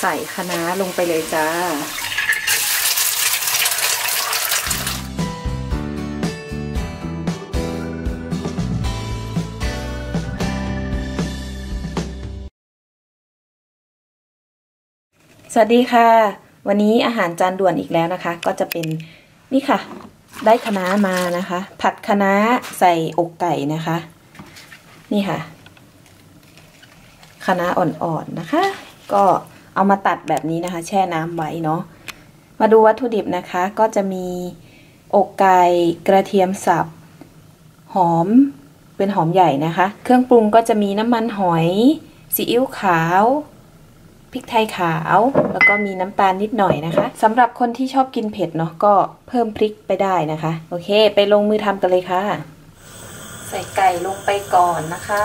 ใส่คะน้าลงไปเลยจ้าสวัสดีค่ะ วันนี้อาหารจานด่วนอีกแล้วนะคะ ก็จะเป็นนี่ค่ะ ได้คะน้ามานะคะ ผัดคะน้าใส่อกไก่นะคะ นี่ค่ะคะน้าอ่อนๆนะคะ ก็ เอามาตัดแบบนี้นะคะ แช่น้ำไว้เนาะมาดูวัตถุดิบนะคะ ก็จะมีอกไก่กระเทียมสับ หอมเป็นหอมใหญ่นะคะ เครื่องปรุงก็จะมีน้ำมันหอยซีอิ๊วขาวพริกไทยขาว แล้วก็มีน้ำตาลนิดหน่อยนะคะสำหรับคนที่ชอบกินเผ็ดเนาะก็เพิ่มพริกไปได้นะคะ โอเค ไปลงมือทำกันเลยค่ะ ใส่ไก่ลงไปก่อนนะคะ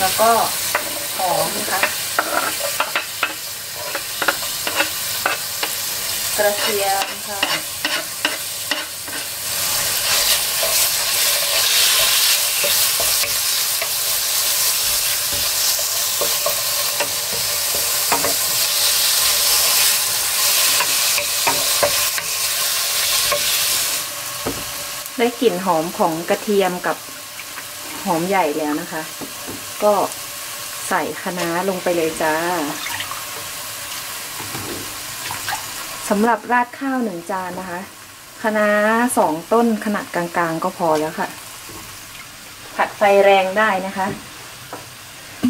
แล้วก็หอมนะคะกระเทียมค่ะได้กลิ่นหอมของกระเทียมกับ หอมใหญ่แล้วนะคะ ก็ใส่คะน้าลงไปเลยจ้าสำหรับราดข้าวหนึ่งจานนะคะคะน้าสองต้นขนาดกลางๆ ก็พอแล้วค่ะ ผัดไฟแรงได้นะคะ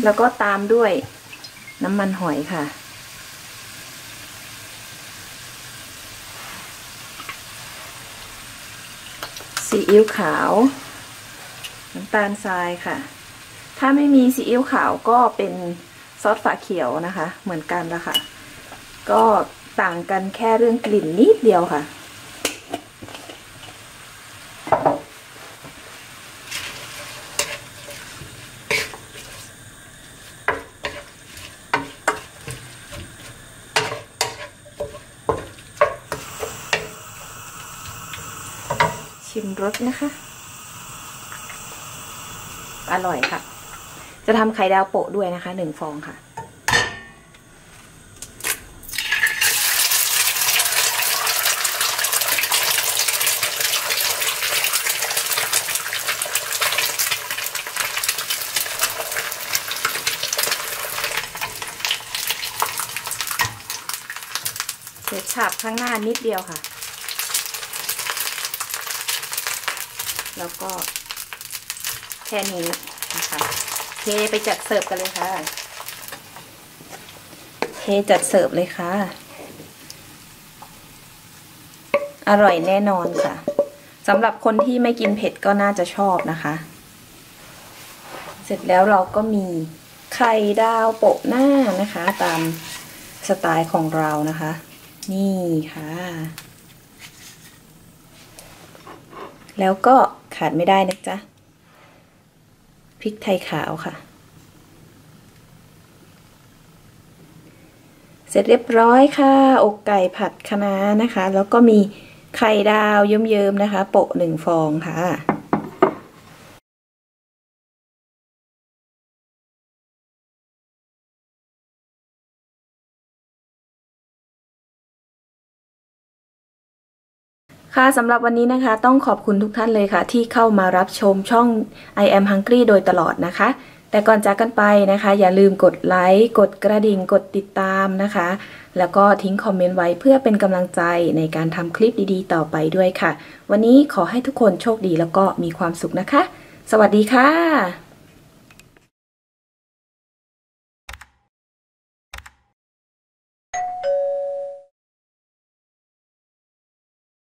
แล้วก็ตามด้วยน้ำมันหอยค่ะ ซีอิ๊วขาว น้ำตาลทรายค่ะ ถ้าไม่มีซีอิ๊วขาวก็เป็นซอสฝาเขียวนะคะ เหมือนกันละค่ะ ก็ต่างกันแค่เรื่องกลิ่นนิดเดียวค่ะ ชิมรสนะคะ อร่อยค่ะ จะทำไข่ดาวโปะด้วยนะคะหนึ่งฟองค่ะ เดี๋ยวฉาบข้างหน้านิดเดียวค่ะ แล้วก็ แค่นี้นะคะเทไปจัดเสิร์ฟกันเลยค่ะเทจัดเสิร์ฟเลยค่ะ อร่อยแน่นอนค่ะสำหรับคนที่ไม่กินเผ็ดก็น่าจะชอบนะคะ เสร็จแล้วเราก็มีไข่ดาวโปะหน้านะคะ ตามสไตล์ของเรานะคะ นี่ค่ะ แล้วก็ขาดไม่ได้นะจ๊ะ พริกไทยขาวค่ะ เสร็จเรียบร้อยค่ะ อกไก่ผัดคะน้านะคะ แล้วก็มีไข่ดาวเยิ้มๆนะคะ โปะหนึ่งฟองค่ะ ค่ะสำหรับวันนี้นะคะต้องขอบคุณทุกท่านเลยค่ะ ที่เข้ามารับชมช่อง I am hungry โดยตลอดนะคะ แต่ก่อนจากกันไปนะคะ อย่าลืมกดไลค์กดกระดิ่งกดติดตามนะคะ แล้วก็ทิ้งคอมเมนต์ไว้เพื่อเป็นกำลังใจในการทำคลิปดีๆ ต่อไปด้วยค่ะ วันนี้ขอให้ทุกคนโชคดีแล้วก็มีความสุขนะคะ สวัสดีค่ะ